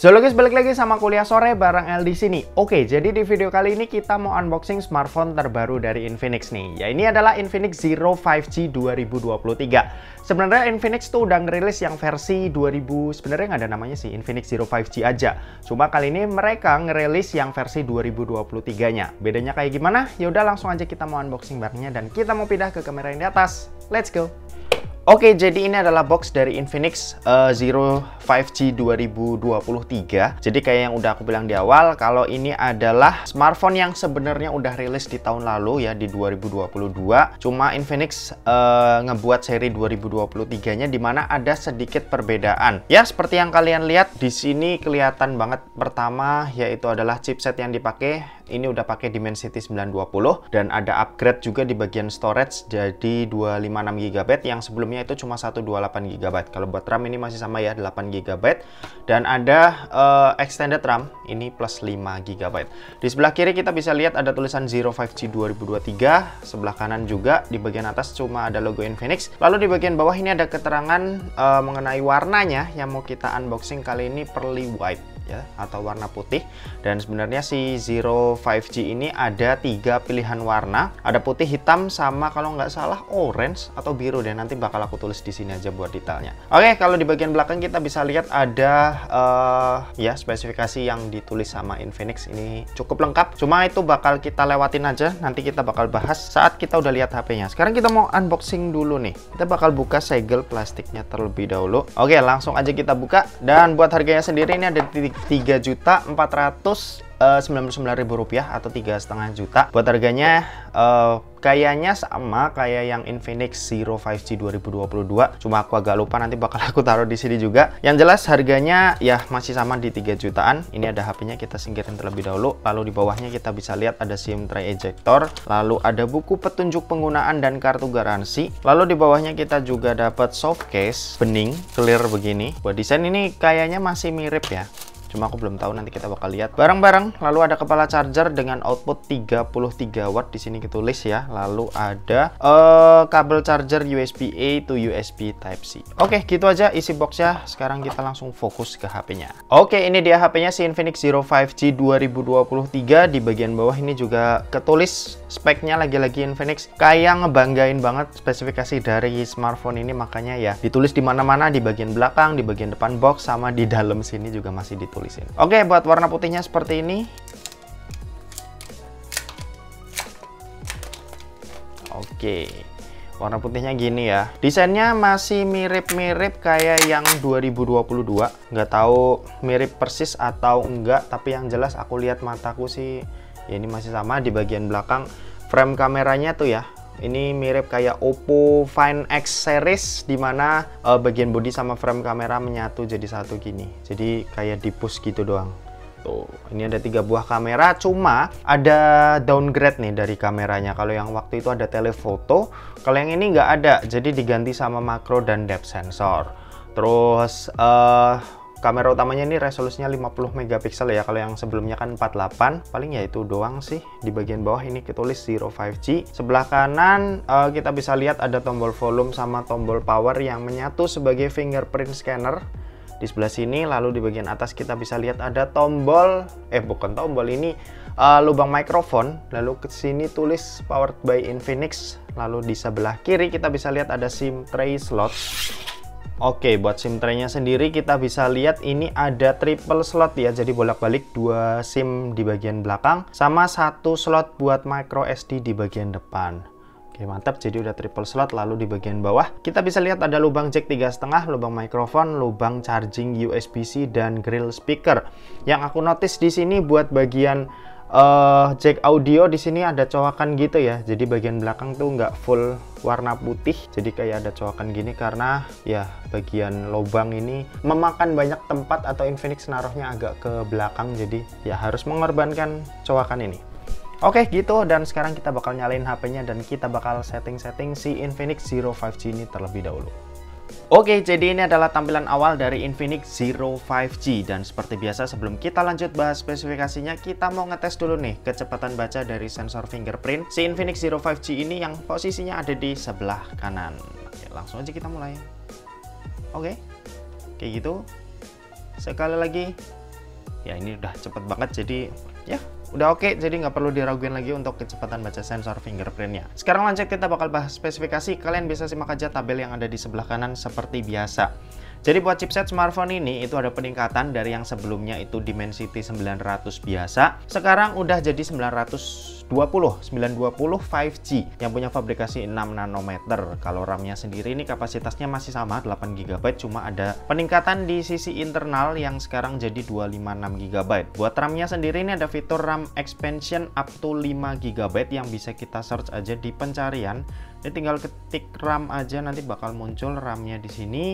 So guys, balik lagi sama kuliah sore bareng L di sini. Oke, jadi di video kali ini kita mau unboxing smartphone terbaru dari Infinix nih. Ya ini adalah Infinix Zero 5G 2023. Sebenarnya Infinix tuh udah ngerilis yang versi 2000 sebenarnya nggak ada namanya sih Infinix Zero 5G aja. Cuma kali ini mereka ngerilis yang versi 2023-nya. Bedanya kayak gimana? Ya udah langsung aja kita mau unboxing barengnya dan kita mau pindah ke kamera yang di atas. Let's go. Oke, jadi ini adalah box dari Infinix uh, Zero 5G 2023. Jadi kayak yang udah aku bilang di awal, kalau ini adalah smartphone yang sebenarnya udah rilis di tahun lalu ya di 2022. Cuma Infinix uh, ngebuat seri 2023-nya di mana ada sedikit perbedaan. Ya, seperti yang kalian lihat di sini kelihatan banget pertama yaitu adalah chipset yang dipakai ini udah pakai Dimensity 920 dan ada upgrade juga di bagian storage jadi 256 GB yang sebelumnya itu cuma 128 GB. Kalau buat RAM ini masih sama ya 8 GB dan ada uh, extended RAM ini plus 5 GB. Di sebelah kiri kita bisa lihat ada tulisan Zero 5G 2023, sebelah kanan juga di bagian atas cuma ada logo Infinix. Lalu di bagian bawah ini ada keterangan uh, mengenai warnanya yang mau kita unboxing kali ini pearly white ya atau warna putih. Dan sebenarnya si Zero 5G ini ada tiga pilihan warna. Ada putih hitam sama kalau nggak salah orange atau biru deh. Nanti bakal aku tulis di sini aja buat detailnya. Oke kalau di bagian belakang kita bisa lihat ada uh, ya spesifikasi yang ditulis sama Infinix. Ini cukup lengkap. Cuma itu bakal kita lewatin aja. Nanti kita bakal bahas saat kita udah lihat HP-nya sekarang kita mau unboxing dulu nih. Kita bakal buka segel plastiknya terlebih dahulu. Oke langsung aja kita buka. Dan buat harganya sendiri ini ada di tiga juta empat ratus eh, ribu rupiah atau tiga setengah juta. Buat harganya uh, kayaknya sama kayak yang Infinix Zero 5G 2022 cuma aku agak lupa nanti bakal aku taruh di sini juga. Yang jelas harganya ya masih sama di 3 jutaan. Ini ada HP-nya kita singkirin terlebih dahulu. Lalu di bawahnya kita bisa lihat ada SIM tray ejector lalu ada buku petunjuk penggunaan dan kartu garansi. Lalu di bawahnya kita juga dapat soft case bening clear begini. Buat desain ini kayaknya masih mirip ya Cuma aku belum tahu nanti kita bakal lihat. Bareng-bareng lalu ada kepala charger dengan output 33 watt di sini ditulis ya. Lalu ada uh, kabel charger USB A to USB Type C. Oke, gitu aja isi boxnya. Sekarang kita langsung fokus ke HP-nya. Oke, ini dia HP-nya si Infinix Zero 5G 2023. Di bagian bawah ini juga ketulis speknya lagi-lagi Infinix. Kayak ngebanggain banget spesifikasi dari smartphone ini makanya ya ditulis di mana-mana di bagian belakang, di bagian depan box sama di dalam sini juga masih ditulis tulisin. Oke, buat warna putihnya seperti ini. Oke. Warna putihnya gini ya. Desainnya masih mirip-mirip kayak yang 2022. Nggak tahu mirip persis atau enggak, tapi yang jelas aku lihat mataku sih ya ini masih sama di bagian belakang frame kameranya tuh ya ini mirip kayak Oppo Find X series di mana uh, eh, bagian body sama frame kamera menyatu jadi satu gini. Jadi kayak di push gitu doang. Tuh, ini ada tiga buah kamera, cuma ada downgrade nih dari kameranya. Kalau yang waktu itu ada telephoto, kalau yang ini nggak ada, jadi diganti sama makro dan depth sensor. Terus uh, kamera utamanya ini resolusinya 50 megapiksel ya. Kalau yang sebelumnya kan 48 paling ya itu doang sih di bagian bawah. Ini ditulis Zero 5G sebelah kanan uh, kita bisa lihat ada tombol volume sama tombol power yang menyatu sebagai fingerprint scanner. Di sebelah sini lalu di bagian atas kita bisa lihat ada tombol eh bukan tombol ini uh, lubang mikrofon. Lalu ke sini tulis powered by Infinix. Lalu di sebelah kiri kita bisa lihat ada SIM tray slot Oke, buat SIM tray-nya sendiri kita bisa lihat ini ada triple slot ya. Jadi bolak-balik dua SIM di bagian belakang sama satu slot buat micro SD di bagian depan. Oke, mantap. Jadi udah triple slot lalu di bagian bawah kita bisa lihat ada lubang jack 3,5, lubang mikrofon, lubang charging USB-C dan grill speaker. Yang aku notice di sini buat bagian uh, jack audio di sini ada cowakan gitu ya. Jadi bagian belakang tuh nggak full warna putih. Jadi kayak ada cowakan gini karena ya bagian lubang ini memakan banyak tempat atau Infinix naruhnya agak ke belakang. Jadi ya harus mengorbankan cowakan ini. Oke gitu. Dan sekarang kita bakal nyalain HP-nya dan kita bakal setting-setting si Infinix Zero 5G ini terlebih dahulu. Oke, jadi ini adalah tampilan awal dari Infinix Zero 5G dan seperti biasa sebelum kita lanjut bahas spesifikasinya, kita mau ngetes dulu nih kecepatan baca dari sensor fingerprint si Infinix Zero 5G ini yang posisinya ada di sebelah kanan. Oke, langsung aja kita mulai. Oke, kayak gitu. Sekali lagi, ya ini udah cepet banget jadi ya udah oke okay, jadi nggak perlu diraguin lagi untuk kecepatan baca sensor fingerprintnya. Sekarang lanjut kita bakal bahas spesifikasi. Kalian bisa simak aja tabel yang ada di sebelah kanan seperti biasa jadi buat chipset smartphone ini itu ada peningkatan dari yang sebelumnya itu Dimensity 900 biasa, sekarang udah jadi 920, 920 5G yang punya fabrikasi 6 nanometer. Kalau RAM-nya sendiri ini kapasitasnya masih sama 8 GB, cuma ada peningkatan di sisi internal yang sekarang jadi 256 GB. Buat RAM-nya sendiri ini ada fitur RAM expansion up to 5 GB yang bisa kita search aja di pencarian. Ini tinggal ketik RAM aja nanti bakal muncul RAM-nya di sini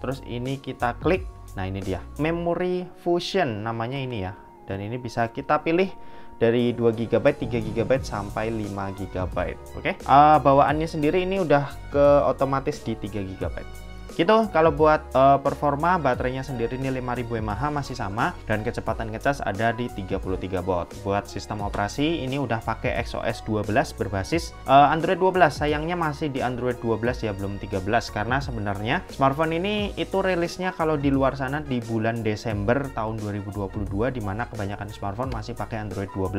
terus ini kita klik nah ini dia memory fusion namanya ini ya dan ini bisa kita pilih dari 2 GB, 3 GB sampai 5 GB. Oke. Okay? Uh, bawaannya sendiri ini udah ke otomatis di 3 GB. Gitu, kalau buat uh, performa baterainya sendiri ini 5000 mAh masih sama dan kecepatan ngecas ada di 33 watt. Buat sistem operasi ini udah pakai XOS 12 berbasis uh, Android 12. Sayangnya masih di Android 12 ya belum 13 karena sebenarnya smartphone ini itu rilisnya kalau di luar sana di bulan Desember tahun 2022 di mana kebanyakan smartphone masih pakai Android 12.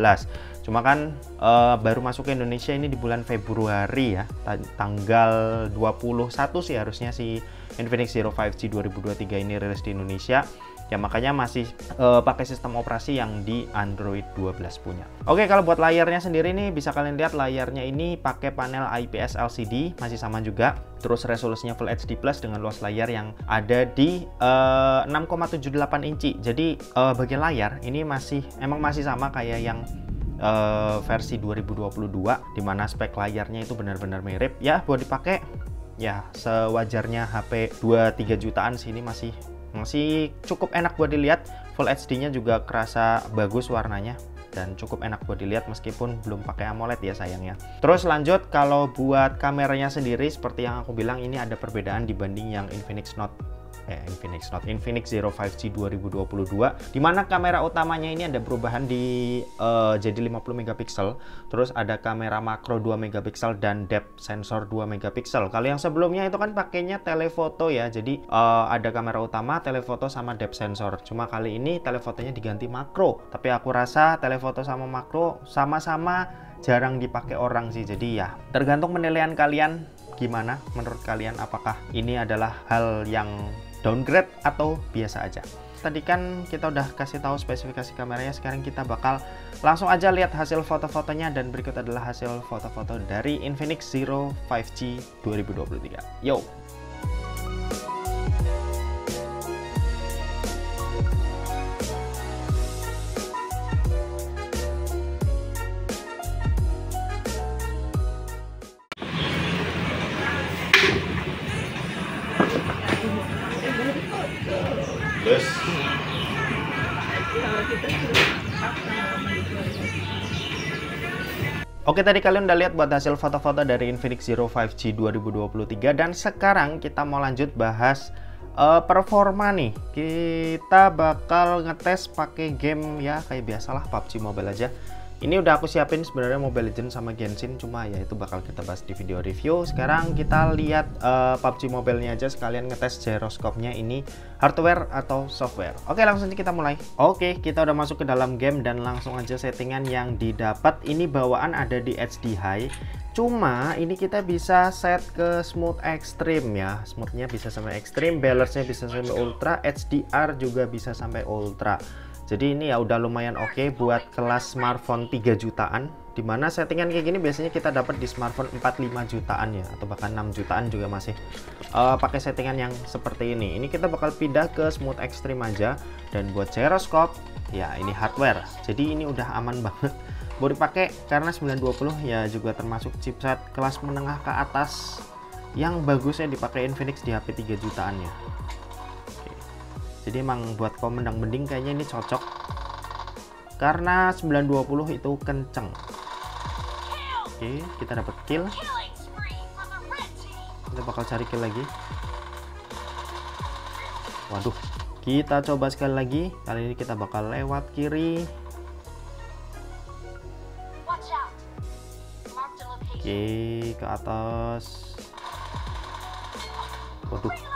Cuma kan uh, baru masuk ke Indonesia ini di bulan Februari ya, tanggal 21 sih harusnya si Infinix Zero 5G 2023 ini rilis di Indonesia ya makanya masih uh, pakai sistem operasi yang di Android 12 punya. Oke, kalau buat layarnya sendiri nih bisa kalian lihat layarnya ini pakai panel IPS LCD masih sama juga. Terus resolusinya Full HD Plus dengan luas layar yang ada di uh, eh, 6,78 inci. Jadi uh, bagian layar ini masih emang masih sama kayak yang uh, versi 2022 di mana spek layarnya itu benar-benar mirip ya buat dipakai ya sewajarnya HP 2-3 jutaan sini masih masih cukup enak buat dilihat Full HD nya juga kerasa bagus warnanya dan cukup enak buat dilihat meskipun belum pakai AMOLED ya sayangnya. Terus lanjut kalau buat kameranya sendiri seperti yang aku bilang ini ada perbedaan dibanding yang Infinix Note eh Infinix. Note Infinix Zero 5G 2022 di mana kamera utamanya ini ada perubahan di uh, jadi 50 megapiksel. Terus ada kamera makro 2 megapiksel dan depth sensor 2 megapiksel. Kalau yang sebelumnya itu kan pakainya telefoto ya. Jadi uh, ada kamera utama telefoto sama depth sensor. Cuma kali ini telefotonya diganti makro. Tapi aku rasa telefoto sama makro sama-sama jarang dipakai orang sih. Jadi ya tergantung penilaian kalian. Gimana? Menurut kalian apakah ini adalah hal yang downgrade atau biasa aja. Tadi kan kita udah kasih tahu spesifikasi kameranya sekarang kita bakal langsung aja lihat hasil foto-fotonya dan berikut adalah hasil foto-foto dari Infinix Zero 5G 2023 yo Oke tadi kalian udah lihat buat hasil foto-foto dari Infinix Zero 5G 2023 dan sekarang kita mau lanjut bahas uh, performa nih. Kita bakal ngetes pakai game ya kayak biasalah PUBG Mobile aja. Ini udah aku siapin sebenarnya Mobile Legends sama Genshin cuma ya itu bakal kita bahas di video review. Sekarang kita lihat uh, PUBG Mobile-nya aja sekalian ngetes gyroscope-nya ini hardware atau software. Oke, langsung aja kita mulai. Oke, kita udah masuk ke dalam game dan langsung aja settingan yang didapat ini bawaan ada di HD High. Cuma ini kita bisa set ke smooth extreme ya. Smoothnya bisa sampai extreme, balance-nya bisa sampai ultra, HDR juga bisa sampai ultra jadi ini ya udah lumayan oke okay buat kelas smartphone 3 jutaan. Di mana settingan kayak gini biasanya kita dapat di smartphone 45 jutaan ya atau bahkan 6 jutaan juga masih uh, pakai settingan yang seperti ini. Ini kita bakal pindah ke smooth extreme aja. Dan buat gyroscope ya ini hardware. Jadi ini udah aman banget. Boleh dipakai karena 920 ya juga termasuk chipset kelas menengah ke atas yang bagusnya dipakai Infinix di HP 3 jutaan ya jadi emang buat komendang mending kayaknya ini cocok. Karena 920 itu kenceng. Oke kita dapat kill. Kita bakal cari kill lagi. Waduh kita coba sekali lagi. Kali ini kita bakal lewat kiri. Oke ke atas. Waduh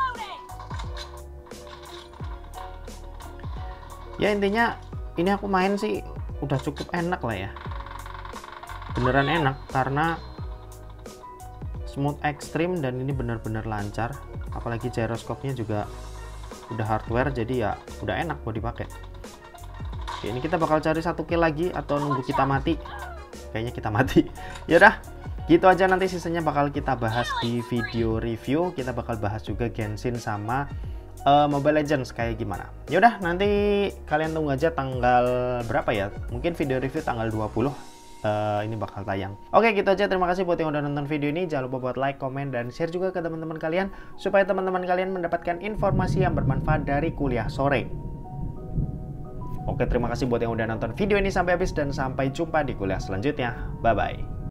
ya intinya ini aku main sih udah cukup enak lah ya. Beneran enak karena smooth ekstrim dan ini benar-benar lancar. Apalagi gyroscope-nya juga udah hardware jadi ya udah enak buat dipakai. Oke, ini kita bakal cari satu kill lagi atau nunggu kita mati? Kayaknya kita mati. Yaudah gitu aja nanti sisanya bakal kita bahas di video review. Kita bakal bahas juga Genshin sama uh, Mobile Legends kayak gimana yaudah nanti kalian tunggu aja tanggal berapa ya mungkin video review tanggal 20 uh, ini bakal tayang. Oke, gitu aja. Terima kasih buat yang udah nonton video ini. Jangan lupa buat like, komen, dan share juga ke teman-teman kalian supaya teman-teman kalian mendapatkan informasi yang bermanfaat dari kuliah sore. Oke, terima kasih buat yang udah nonton video ini sampai habis dan sampai jumpa di kuliah selanjutnya. Bye-bye.